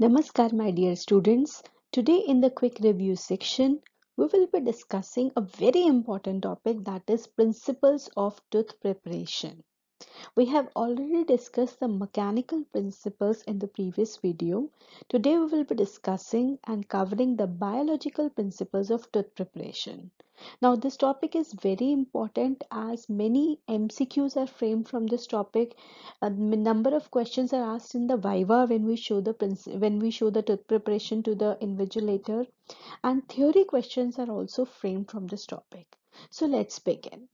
Namaskar, my dear students. Today, in the quick review section, we will be discussing a very important topic that is principles of tooth preparation. We have already discussed the mechanical principles in the previous video. Today, we will be discussing and covering the biological principles of tooth preparation. Now, this topic is very important as many MCQs are framed from this topic. A number of questions are asked in the Viva when we show the when we show the tooth preparation to the invigilator, and theory questions are also framed from this topic. So let's begin.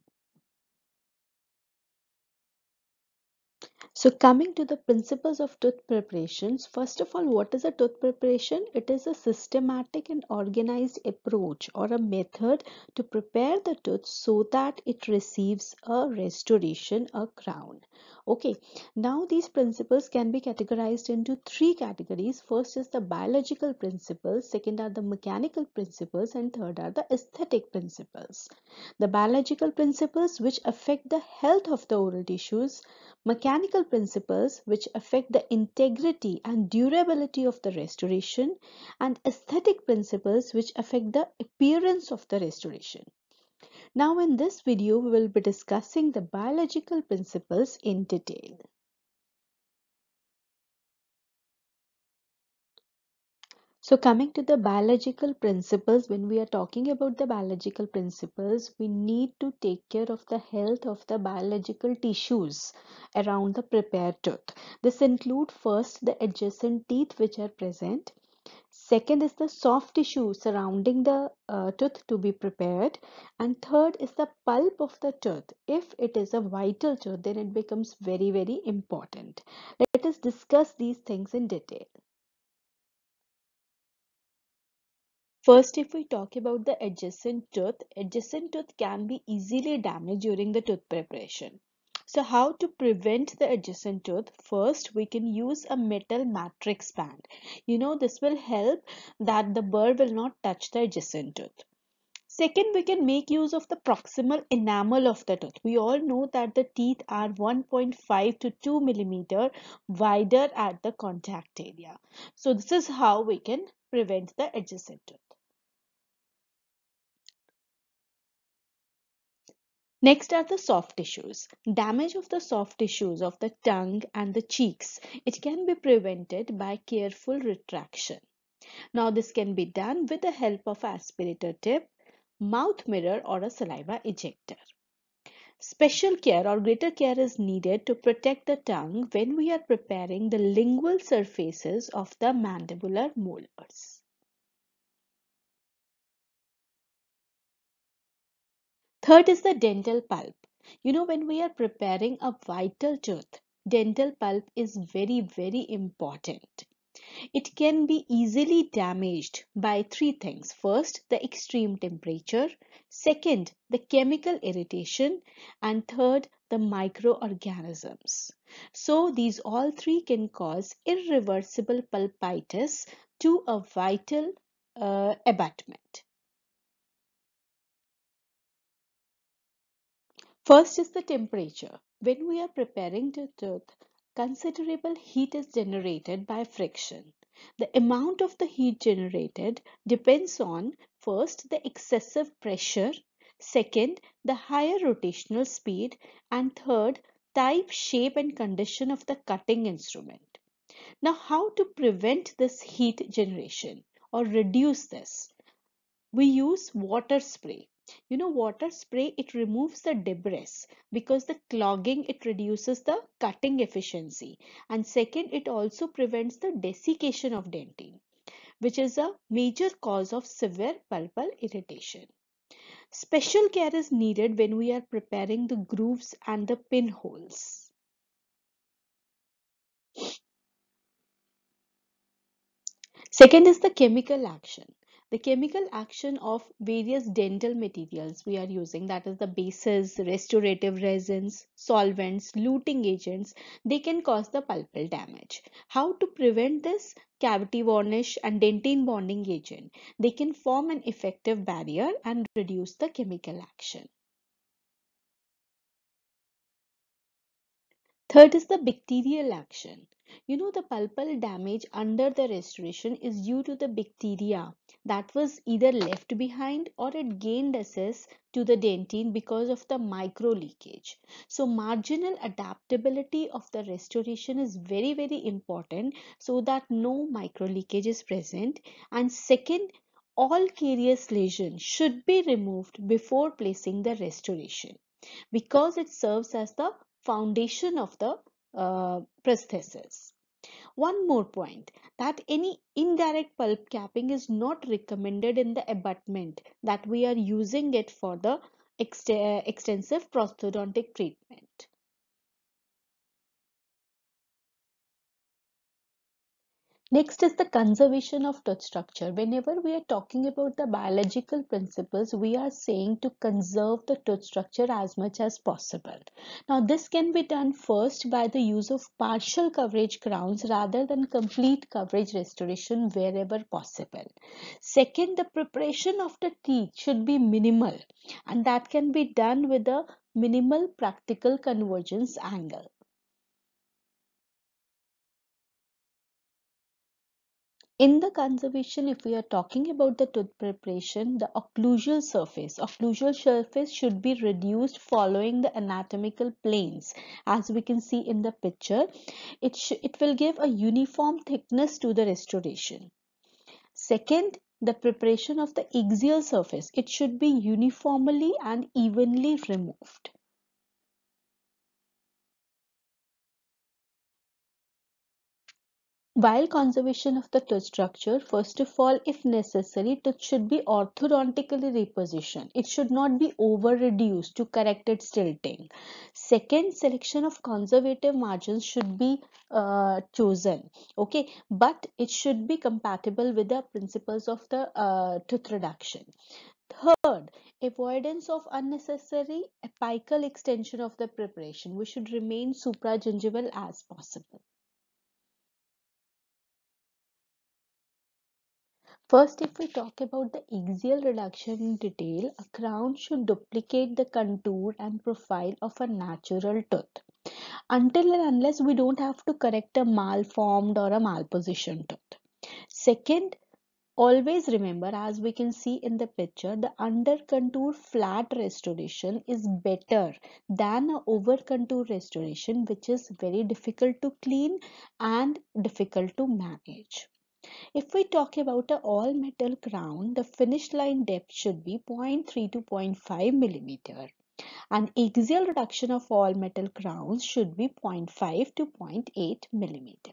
So coming to the principles of tooth preparations, first of all, what is a tooth preparation? It is a systematic and organized approach or a method to prepare the tooth so that it receives a restoration, a crown. Okay, now these principles can be categorized into three categories. First is the biological principles, second are the mechanical principles, and third are the aesthetic principles. The biological principles which affect the health of the oral tissues mechanical principles which affect the integrity and durability of the restoration and aesthetic principles which affect the appearance of the restoration. Now in this video we will be discussing the biological principles in detail. So coming to the biological principles, when we are talking about the biological principles, we need to take care of the health of the biological tissues around the prepared tooth. This include first the adjacent teeth which are present. Second is the soft tissue surrounding the uh, tooth to be prepared. And third is the pulp of the tooth. If it is a vital tooth, then it becomes very, very important. Let us discuss these things in detail. First, if we talk about the adjacent tooth, adjacent tooth can be easily damaged during the tooth preparation. So how to prevent the adjacent tooth? First, we can use a metal matrix band. You know, this will help that the burr will not touch the adjacent tooth. Second, we can make use of the proximal enamel of the tooth. We all know that the teeth are 1.5 to 2 millimeter wider at the contact area. So this is how we can prevent the adjacent tooth. Next are the soft tissues. Damage of the soft tissues of the tongue and the cheeks. It can be prevented by careful retraction. Now this can be done with the help of aspirator tip, mouth mirror or a saliva ejector. Special care or greater care is needed to protect the tongue when we are preparing the lingual surfaces of the mandibular molars. Third is the dental pulp. You know, when we are preparing a vital tooth, dental pulp is very, very important. It can be easily damaged by three things. First, the extreme temperature. Second, the chemical irritation. And third, the microorganisms. So these all three can cause irreversible pulpitis to a vital uh, abutment. First is the temperature. When we are preparing the tooth, considerable heat is generated by friction. The amount of the heat generated depends on first the excessive pressure, second the higher rotational speed and third type, shape and condition of the cutting instrument. Now how to prevent this heat generation or reduce this? We use water spray you know water spray it removes the debris because the clogging it reduces the cutting efficiency. And second it also prevents the desiccation of dentine which is a major cause of severe pulpal irritation. Special care is needed when we are preparing the grooves and the pinholes. Second is the chemical action the chemical action of various dental materials we are using that is the bases restorative resins solvents luting agents they can cause the pulpal damage. How to prevent this? Cavity varnish and dentine bonding agent. They can form an effective barrier and reduce the chemical action. Third is the bacterial action. You know, the pulpal damage under the restoration is due to the bacteria that was either left behind or it gained access to the dentine because of the micro leakage. So, marginal adaptability of the restoration is very, very important so that no micro leakage is present. And second, all carious lesions should be removed before placing the restoration because it serves as the foundation of the uh, prosthesis. One more point that any indirect pulp capping is not recommended in the abutment that we are using it for the ext uh, extensive prosthodontic treatment. Next is the conservation of tooth structure. Whenever we are talking about the biological principles, we are saying to conserve the tooth structure as much as possible. Now, this can be done first by the use of partial coverage crowns rather than complete coverage restoration wherever possible. Second, the preparation of the teeth should be minimal and that can be done with a minimal practical convergence angle. In the conservation, if we are talking about the tooth preparation, the occlusal surface, occlusal surface should be reduced following the anatomical planes. As we can see in the picture, it, it will give a uniform thickness to the restoration. Second, the preparation of the axial surface. It should be uniformly and evenly removed. While conservation of the tooth structure, first of all, if necessary, tooth should be orthodontically repositioned. It should not be over reduced to correct its tilting. Second, selection of conservative margins should be uh, chosen. Okay, but it should be compatible with the principles of the uh, tooth reduction. Third, avoidance of unnecessary apical extension of the preparation. We should remain supragingival as possible. First, if we talk about the axial reduction in detail, a crown should duplicate the contour and profile of a natural tooth. Until and unless we don't have to correct a malformed or a malpositioned tooth. Second, always remember as we can see in the picture, the under contour flat restoration is better than a over contour restoration which is very difficult to clean and difficult to manage. If we talk about an all metal crown, the finish line depth should be 0.3 to 0.5 millimeter. And axial reduction of all metal crowns should be 0.5 to 0.8 millimeter.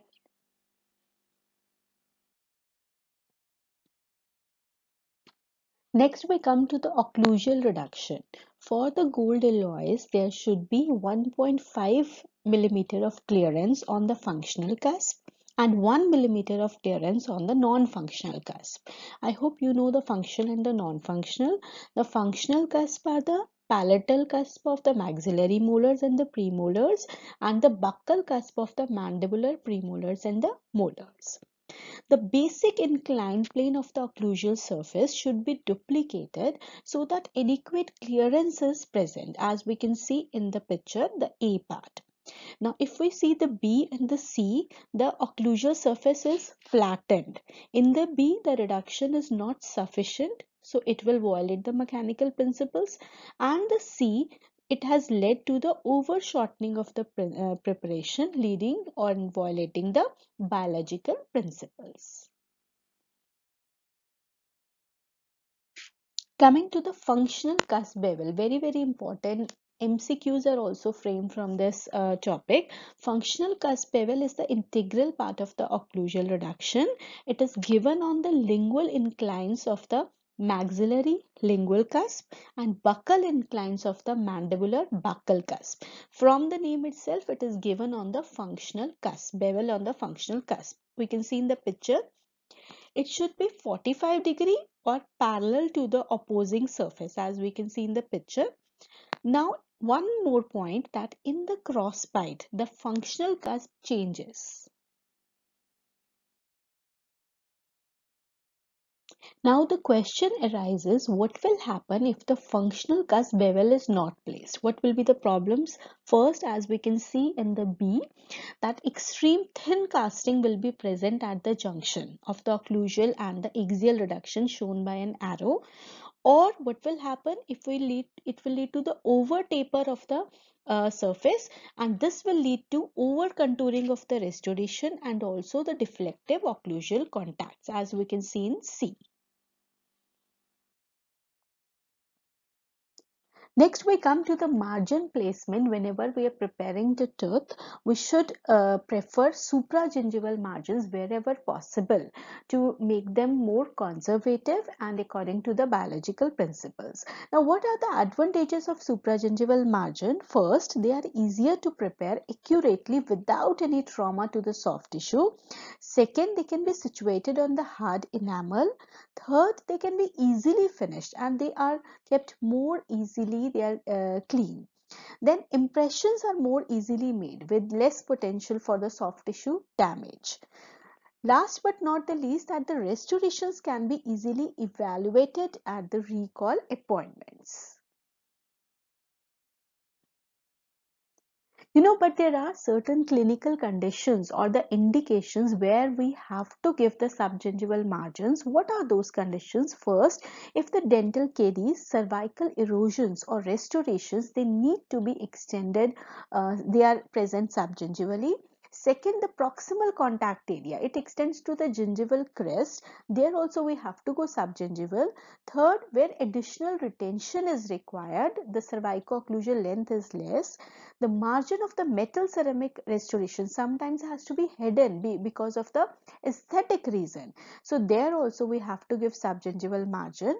Next we come to the occlusal reduction. For the gold alloys, there should be 1.5 millimeter of clearance on the functional cusp and 1 millimeter of clearance on the non-functional cusp. I hope you know the functional and the non-functional. The functional cusp are the palatal cusp of the maxillary molars and the premolars and the buccal cusp of the mandibular premolars and the molars. The basic inclined plane of the occlusal surface should be duplicated so that adequate clearance is present as we can see in the picture the A part. Now, if we see the B and the C, the occlusal surface is flattened. In the B, the reduction is not sufficient, so it will violate the mechanical principles. And the C, it has led to the over shortening of the pre uh, preparation, leading or violating the biological principles. Coming to the functional cusp bevel, very, very important MCQs are also framed from this uh, topic. Functional cusp bevel is the integral part of the occlusal reduction. It is given on the lingual inclines of the maxillary lingual cusp and buccal inclines of the mandibular buccal cusp. From the name itself, it is given on the functional cusp, bevel on the functional cusp. We can see in the picture, it should be 45 degree or parallel to the opposing surface as we can see in the picture. Now one more point that in the cross bite, the functional cusp changes. Now the question arises, what will happen if the functional cusp bevel is not placed? What will be the problems? First, as we can see in the B, that extreme thin casting will be present at the junction of the occlusal and the axial reduction shown by an arrow. Or what will happen if we lead, it will lead to the over taper of the uh, surface and this will lead to over contouring of the restoration and also the deflective occlusal contacts as we can see in C. Next, we come to the margin placement. Whenever we are preparing the tooth, we should uh, prefer supragingival margins wherever possible to make them more conservative and according to the biological principles. Now, what are the advantages of supragingival margin? First, they are easier to prepare accurately without any trauma to the soft tissue. Second, they can be situated on the hard enamel. Third, they can be easily finished and they are kept more easily, they are uh, clean. Then impressions are more easily made with less potential for the soft tissue damage. Last but not the least that the restorations can be easily evaluated at the recall appointments. You know, but there are certain clinical conditions or the indications where we have to give the subgingival margins. What are those conditions? First, if the dental caries, cervical erosions or restorations, they need to be extended, uh, they are present subgingivally. Second, the proximal contact area. It extends to the gingival crest. There also we have to go subgingival. Third, where additional retention is required, the cervico-occlusal length is less. The margin of the metal ceramic restoration sometimes has to be hidden because of the aesthetic reason. So there also we have to give subgingival margin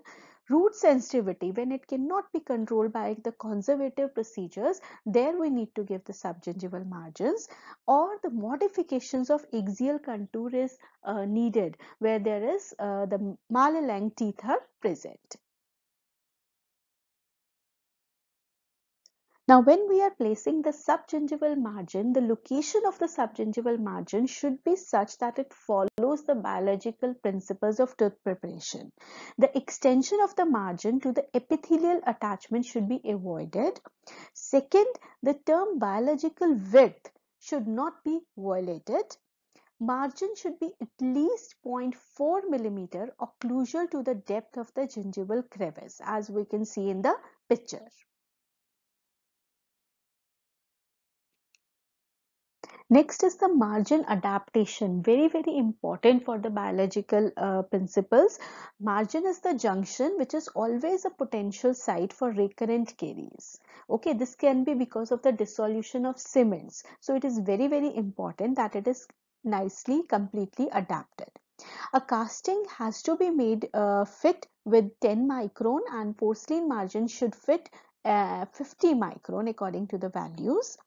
root sensitivity when it cannot be controlled by the conservative procedures there we need to give the subgingival margins or the modifications of axial contour is uh, needed where there is uh, the malaligned teeth are present Now, when we are placing the subgingival margin, the location of the subgingival margin should be such that it follows the biological principles of tooth preparation. The extension of the margin to the epithelial attachment should be avoided. Second, the term biological width should not be violated. Margin should be at least 0.4 millimeter occlusal to the depth of the gingival crevice as we can see in the picture. Next is the margin adaptation. Very, very important for the biological uh, principles. Margin is the junction which is always a potential site for recurrent caries. Okay, this can be because of the dissolution of cements. So it is very, very important that it is nicely, completely adapted. A casting has to be made uh, fit with 10 micron and porcelain margin should fit uh, 50 micron according to the values.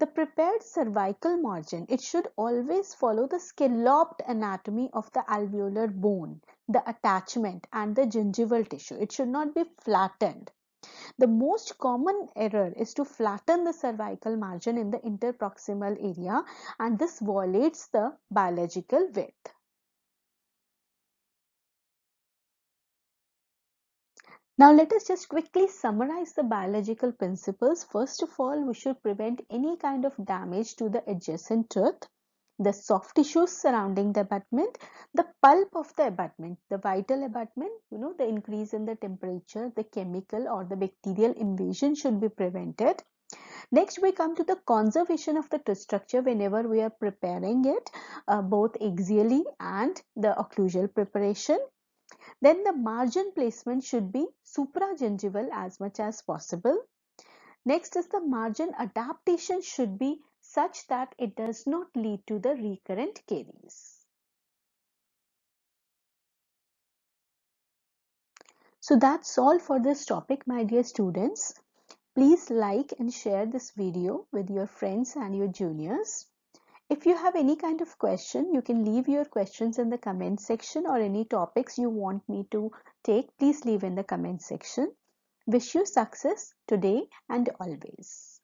The prepared cervical margin, it should always follow the scalloped anatomy of the alveolar bone, the attachment and the gingival tissue. It should not be flattened. The most common error is to flatten the cervical margin in the interproximal area and this violates the biological width. Now let us just quickly summarize the biological principles. First of all, we should prevent any kind of damage to the adjacent tooth, the soft tissues surrounding the abutment, the pulp of the abutment, the vital abutment, you know, the increase in the temperature, the chemical or the bacterial invasion should be prevented. Next, we come to the conservation of the tooth structure whenever we are preparing it, uh, both axially and the occlusal preparation. Then the margin placement should be supragingival as much as possible. Next is the margin adaptation should be such that it does not lead to the recurrent caries. So that's all for this topic my dear students. Please like and share this video with your friends and your juniors. If you have any kind of question, you can leave your questions in the comment section or any topics you want me to take, please leave in the comment section. Wish you success today and always.